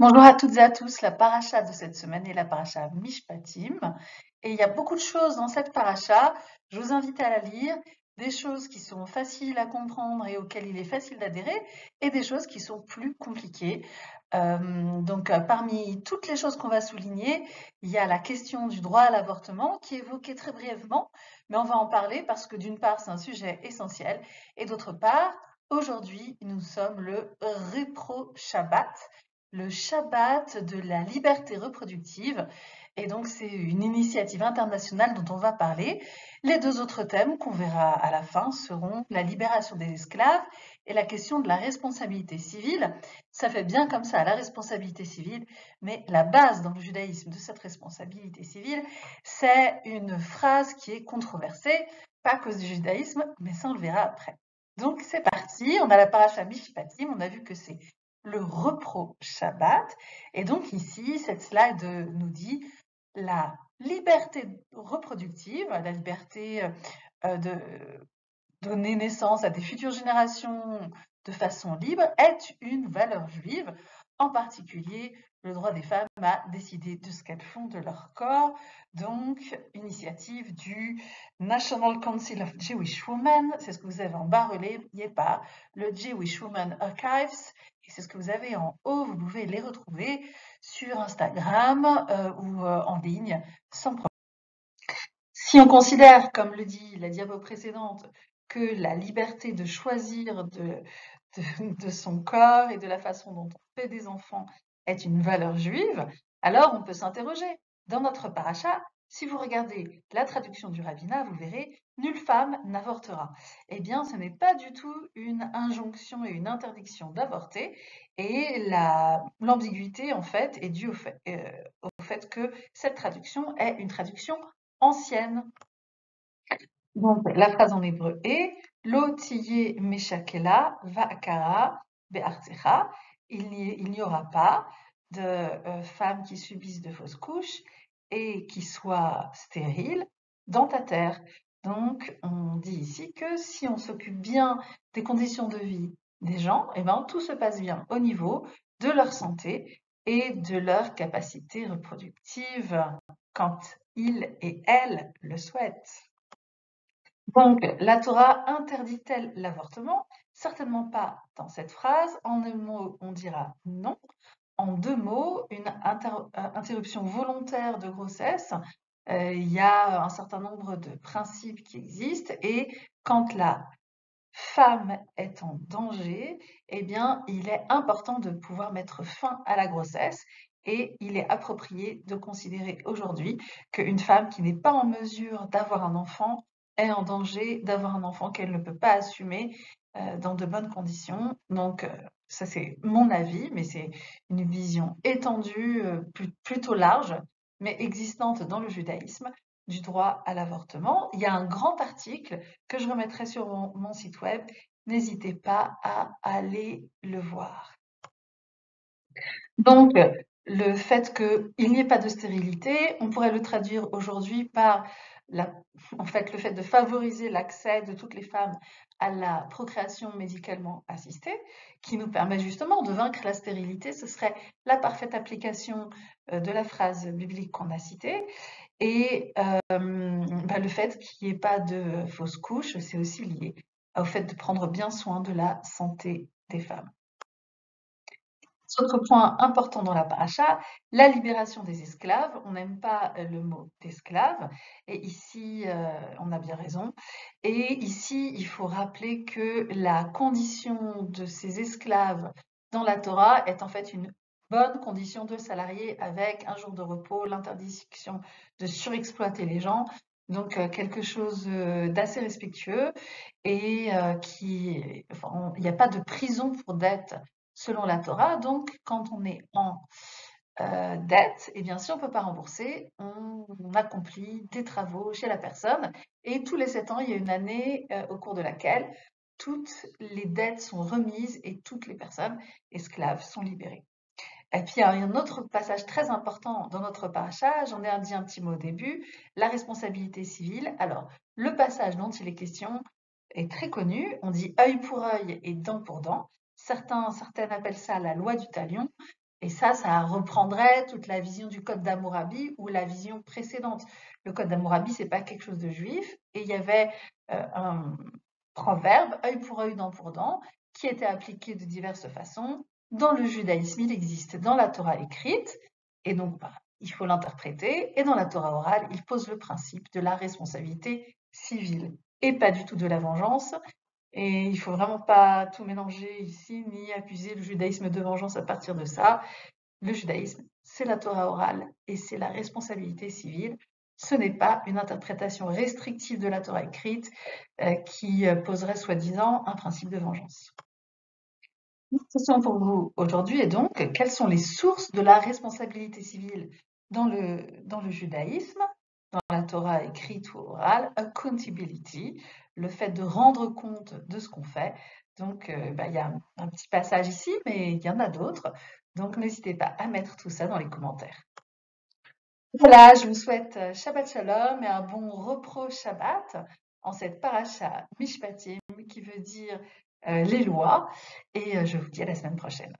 Bonjour à toutes et à tous, la paracha de cette semaine est la paracha Mishpatim. Et il y a beaucoup de choses dans cette paracha. Je vous invite à la lire, des choses qui sont faciles à comprendre et auxquelles il est facile d'adhérer, et des choses qui sont plus compliquées. Euh, donc, euh, parmi toutes les choses qu'on va souligner, il y a la question du droit à l'avortement qui est évoquée très brièvement, mais on va en parler parce que d'une part, c'est un sujet essentiel, et d'autre part, aujourd'hui, nous sommes le Repro Shabbat, le Shabbat de la liberté reproductive. Et donc, c'est une initiative internationale dont on va parler. Les deux autres thèmes qu'on verra à la fin seront la libération des esclaves et la question de la responsabilité civile. Ça fait bien comme ça, la responsabilité civile, mais la base dans le judaïsme de cette responsabilité civile, c'est une phrase qui est controversée, pas à cause du judaïsme, mais ça on le verra après. Donc c'est parti, on a la paracha Mishpatim, on a vu que c'est le repro Shabbat. Et donc ici, cette slide nous dit la liberté reproductive, la liberté euh, de donner naissance à des futures générations de façon libre est une valeur juive, en particulier le droit des femmes à décider de ce qu'elles font de leur corps. Donc, initiative du National Council of Jewish Women, c'est ce que vous avez en bas relayé par le Jewish Women Archives, et c'est ce que vous avez en haut, vous pouvez les retrouver sur Instagram euh, ou euh, en ligne sans problème. Si on considère, comme le dit la diapo précédente, que la liberté de choisir de, son corps et de la façon dont on fait des enfants est une valeur juive, alors on peut s'interroger. Dans notre paracha, si vous regardez la traduction du rabbinat, vous verrez Nulle femme n'avortera. Eh bien, ce n'est pas du tout une injonction et une interdiction d'avorter. Et l'ambiguïté, en fait, est due au fait, euh, au fait, que cette traduction est une traduction ancienne. Donc, la phrase en hébreu est Lo tiye meshakela va'akara. Il n'y aura pas de euh, femmes qui subissent de fausses couches et qui soient stériles dans ta terre. Donc, on dit ici que si on s'occupe bien des conditions de vie des gens, eh ben, tout se passe bien au niveau de leur santé et de leur capacité reproductive quand ils et elles le souhaitent. Donc, la Torah interdit-elle l'avortement? Certainement pas dans cette phrase. En un mot, on dira non. En deux mots, une interruption volontaire de grossesse euh, il y a un certain nombre de principes qui existent et quand la femme est en danger, eh bien, il est important de pouvoir mettre fin à la grossesse et il est approprié de considérer aujourd'hui qu'une femme qui n'est pas en mesure d'avoir un enfant est en danger d'avoir un enfant qu'elle ne peut pas assumer euh, dans de bonnes conditions. Donc, euh, ça c'est mon avis, mais c'est une vision étendue, plutôt large mais existante dans le judaïsme, du droit à l'avortement. Il y a un grand article que je remettrai sur mon, site web. N'hésitez pas à aller le voir. Donc, le fait qu'il n'y ait pas de stérilité, on pourrait le traduire aujourd'hui par le fait de favoriser l'accès de toutes les femmes à la procréation médicalement assistée, qui nous permet justement de vaincre la stérilité. Ce serait la parfaite application euh, de la phrase biblique qu'on a citée. Et euh, bah, le fait qu'il n'y ait pas de fausse couche, c'est aussi lié au fait de prendre bien soin de la santé des femmes. Autre point important dans la paracha, la libération des esclaves. On n'aime pas euh, le mot d'esclave, et ici, euh, on a bien raison. Et ici, il faut rappeler que la condition de ces esclaves dans la Torah est en fait une bonne condition de salarié avec un jour de repos, l'interdiction de surexploiter les gens. Donc euh, quelque chose d'assez respectueux et qui, il n'y a pas de prison pour dette selon la Torah. Donc, quand on est en euh, dette, et eh bien, si on ne peut pas rembourser, on, accomplit des travaux chez la personne. Et tous les sept ans, il y a une année euh, au cours de laquelle toutes les dettes sont remises et toutes les personnes esclaves sont libérées. Et puis, il y a un autre passage très important dans notre paracha, j'en ai dit un petit mot au début, la responsabilité civile. Alors, le passage dont il est question est très connu. On dit œil pour œil et dent pour dent. Certains, certaines appellent ça la loi du talion. Et ça, ça reprendrait toute la vision du code d'Amourabi ou la vision précédente. Le code d'Amourabi, c'est pas quelque chose de juif. Et il y avait euh, un proverbe, œil pour œil, dent pour dent, qui était appliqué de diverses façons. Dans le judaïsme, il existe dans la Torah écrite, et donc bah, il faut l'interpréter. Et dans la Torah orale, il pose le principe de la responsabilité civile et pas du tout de la vengeance. Et il faut vraiment pas tout mélanger ici, ni accuser le judaïsme de vengeance à partir de ça. Le judaïsme, c'est la Torah orale et c'est la responsabilité civile. Ce n'est pas une interprétation restrictive de la Torah écrite euh, qui euh, poserait soi-disant un principe de vengeance. La question pour vous aujourd'hui est donc quelles sont les sources de la responsabilité civile dans le, dans le judaïsme, dans la Torah écrite ou orale, accountability, le fait de rendre compte de ce qu'on fait. Donc, euh, bah, il y a un, petit passage ici, mais il y en a d'autres. Donc, n'hésitez pas à mettre tout ça dans les commentaires. Voilà, je vous souhaite euh, Shabbat Shalom et un bon repro Shabbat en cette paracha Mishpatim qui veut dire euh, les lois. Et je vous dis à la semaine prochaine.